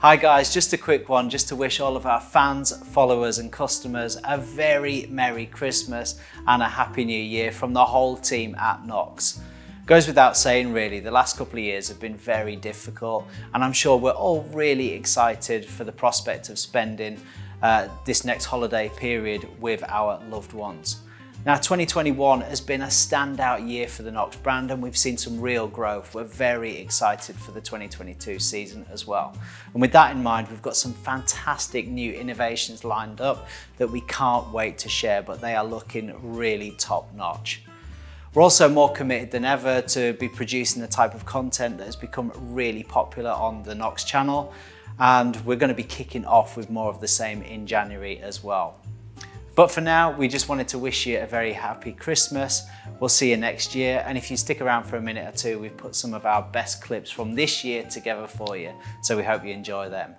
Hi guys, just a quick one just to wish all of our fans, followers and customers a very Merry Christmas and a Happy New Year from the whole team at Knox. Goes without saying really, the last couple of years have been very difficult and I'm sure we're all really excited for the prospect of spending uh, this next holiday period with our loved ones. Now 2021 has been a standout year for the Knox brand and we've seen some real growth. We're very excited for the 2022 season as well. And with that in mind, we've got some fantastic new innovations lined up that we can't wait to share, but they are looking really top notch. We're also more committed than ever to be producing the type of content that has become really popular on the Knox channel. And we're going to be kicking off with more of the same in January as well. But for now, we just wanted to wish you a very happy Christmas. We'll see you next year. And if you stick around for a minute or two, we've put some of our best clips from this year together for you. So we hope you enjoy them.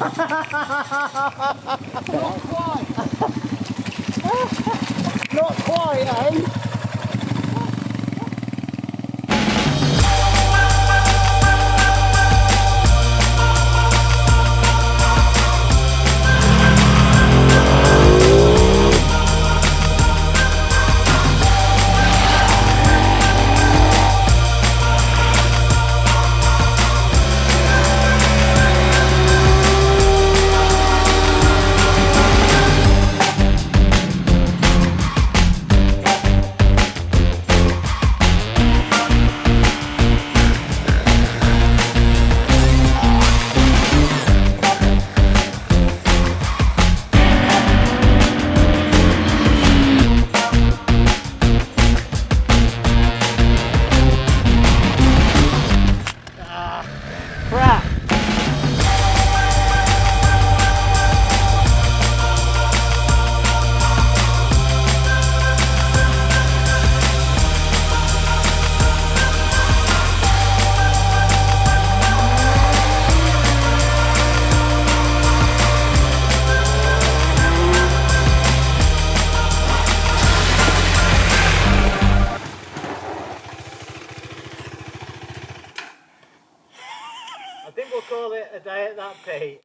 Not quite. Not quite, eh? Call it a day at that, Pete.